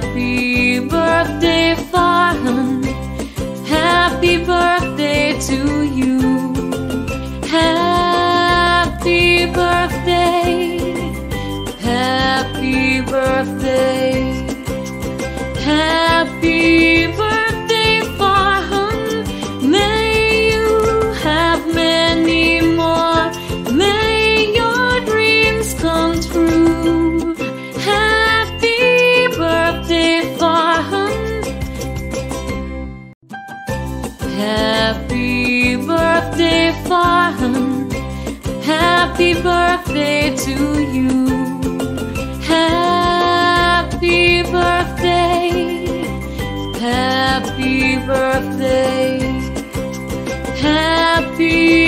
Happy birthday, Farhan. Happy birthday to you. Happy birthday. Happy birthday. Happy Happy birthday, Farhan. Happy birthday to you. Happy birthday. Happy birthday. Happy